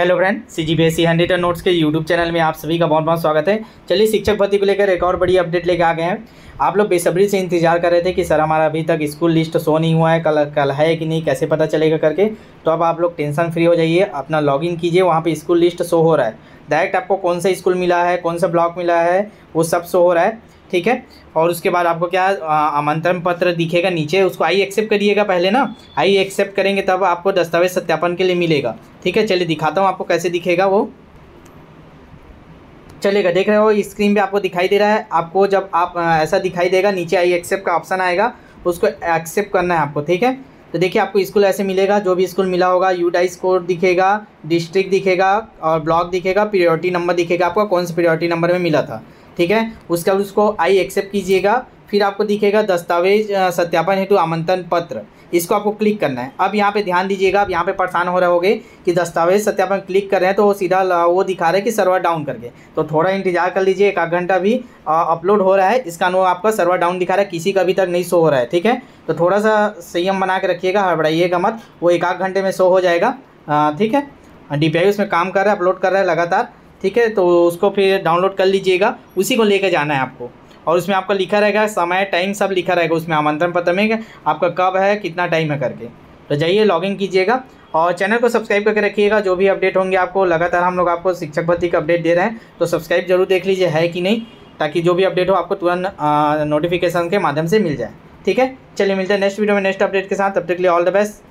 Hello friend C G B S C hundred notes के YouTube channel में आप सभी का बहुत बहुत स्वागत है। चलिए शिक्षक भर्ती को लेकर एक और बड़ी अपडेट लेकर आ गए हैं। आप लोग बेसब्री से इंतज़ार कर रहे थे कि सर हमारा अभी तक स्कूल लिस्ट शो नहीं हुआ है, कल कल है कि नहीं, कैसे पता चलेगा करके? तो अब आप लोग टेंशन फ्री हो जाइए, अपना लॉगिन कीजिए, वहाँ पर स्कूल लिस्ट शो हो रहा है। डायरेक्ट आपको कौन सा स्कूल मिला है, कौन सा ब्लॉक मिला है, वो सब शो हो रहा है। ठीक है? और उसके बाद आपको क्या आमंत्रण पत्र दिखेगा नीचे, उसको आई एक्सेप्ट करिएगा पहले ना। आई एक्सेप्ट करेंगे तब आपको दस्तावेज़ सत्यापन के लिए मिलेगा। ठीक है? चलिए दिखाता हूँ आपको कैसे दिखेगा वो। चलेगा, देख रहे हो स्क्रीन पे आपको दिखाई दे रहा है। आपको जब आप ऐसा दिखाई देगा, नीचे आई एक्सेप्ट का ऑप्शन आएगा, उसको एक्सेप्ट करना है आपको, ठीक है? तो देखिए आपको स्कूल ऐसे मिलेगा, जो भी स्कूल मिला होगा यू डाइस कोड दिखेगा डिस्ट्रिक्ट दिखेगा, और ब्लॉक दिखेगा प्रियोरिटी नंबर दिखेगा। आपका कौन सा प्रियोरिटी नंबर में मिला था? ठीक है? उसके बाद उसको आई एक्सेप्ट कीजिएगा, फिर आपको दिखेगा दस्तावेज़ सत्यापन हेतु आमंत्रण पत्र। इसको आपको क्लिक करना है। अब यहाँ पे ध्यान दीजिएगा, अब यहाँ पे परेशान हो रहे होगे कि दस्तावेज़ सत्यापन क्लिक कर रहे हैं तो वो सीधा वो दिखा रहे हैं कि सर्वर डाउन करके तो थोड़ा इंतज़ार कर लीजिए, एक आध घंटा भी अपलोड हो रहा है। इसका अनुभव आपका सर्वर डाउन दिखा रहा है, किसी का अभी तक नहीं शो हो रहा है, ठीक है? तो थोड़ा सा संयम बना के रखिएगा, हड़बड़ाइएगा मत। वो एक आध घंटे में शो हो जाएगा ठीक है? डीपीआई उसमें काम कर रहा है अपलोड कर रहा है, लगातार। ठीक है? तो उसको फिर डाउनलोड कर लीजिएगा। उसी को लेकर जाना है आपको। और उसमें आपका लिखा रहेगा, समय टाइम सब लिखा रहेगा उसमें आमंत्रण पत्र में। आपका कब है, कितना टाइम है करके। तो जाइए लॉगिन कीजिएगा। और चैनल को सब्सक्राइब करके रखिएगा। जो भी अपडेट होंगे आपको, लगातार हम लोग आपको शिक्षक भर्ती का अपडेट दे रहे हैं तो सब्सक्राइब ज़रूर देख लीजिए, है कि नहीं? ताकि जो भी अपडेट हो, आपको तुरंत नोटिफिकेशन के माध्यम से मिल जाए। ठीक है? चलिए, मिलते हैं नेक्स्ट वीडियो में नेक्स्ट अपडेट के साथ। तब तक के लिए ऑल द बेस्ट